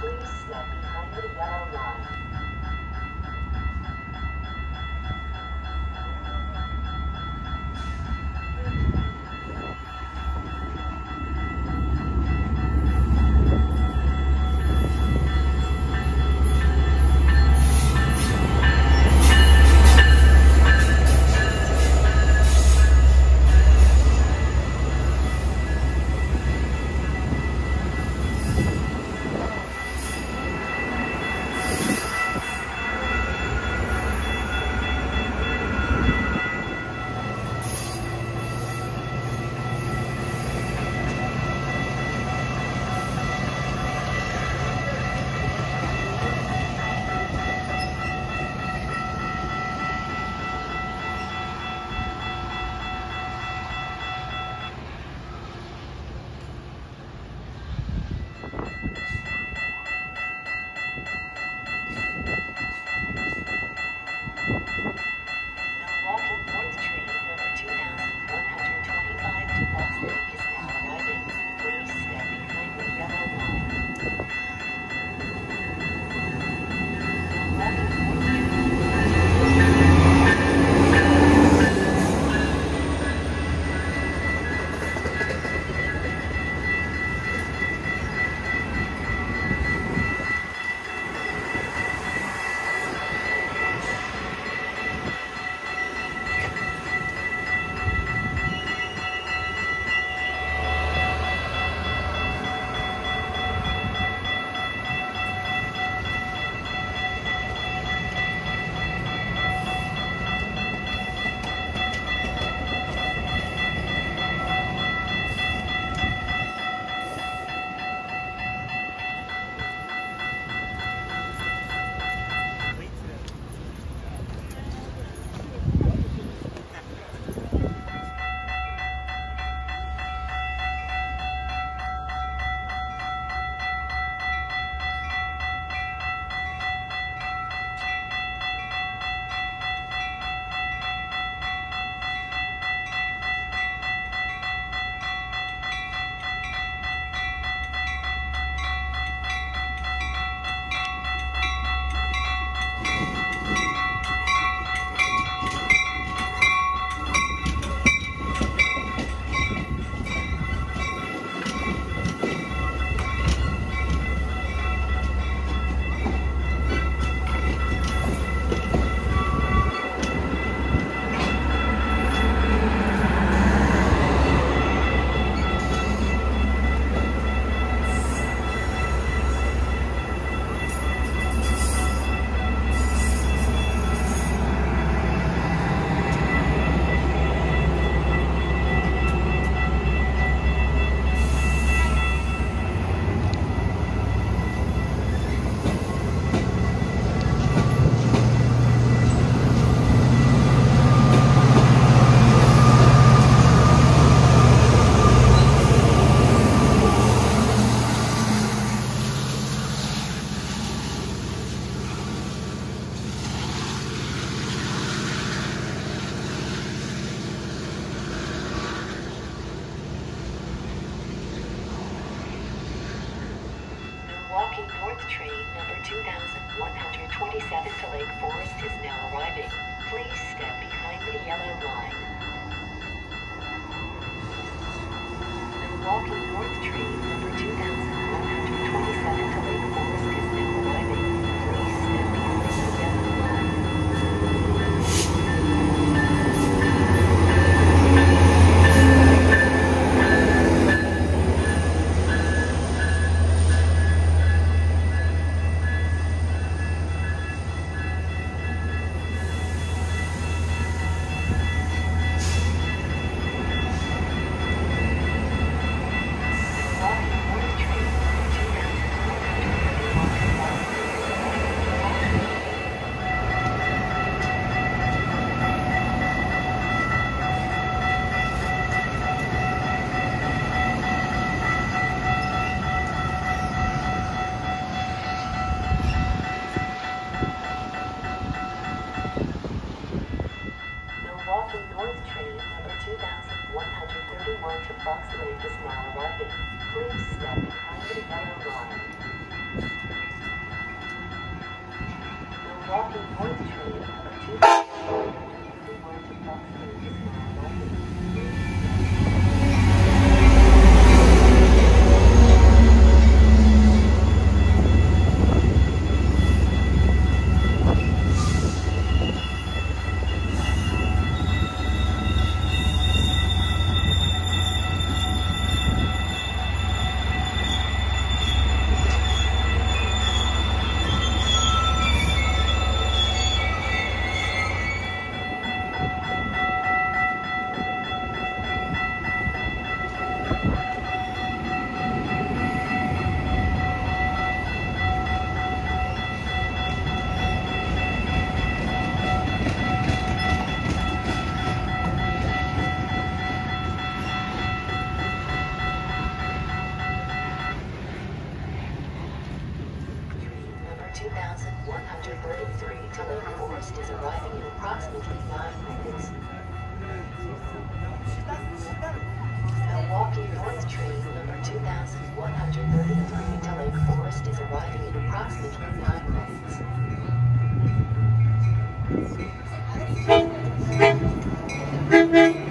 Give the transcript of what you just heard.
Please step behind the yellow line. Milwaukee North train number 2127 to Lake Forest is now arriving. Please step behind the yellow line. Milwaukee North train number 2131 to Boston. Milwaukee North train number 2131 to Fox Lake is now arriving. Please step behind the yellow line. Milwaukee North train number 2131 to Fox Lake is now arriving. 2133 to Lake Forest is arriving in approximately 9 minutes. Milwaukee North Train number 2133 to Lake Forest is arriving in approximately 9 minutes.